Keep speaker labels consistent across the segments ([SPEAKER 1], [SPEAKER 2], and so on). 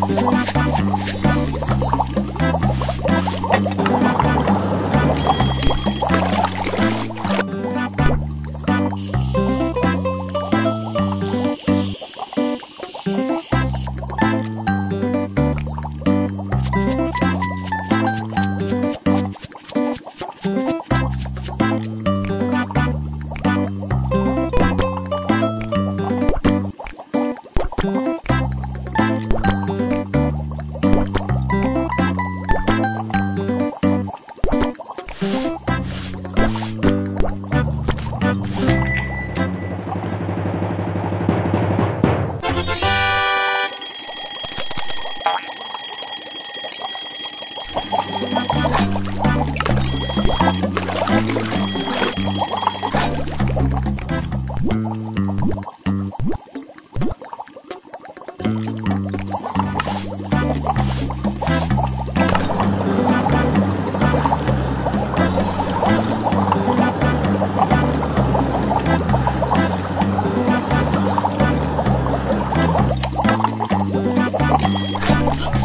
[SPEAKER 1] ここ。Thank you.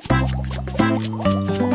[SPEAKER 1] Thank you.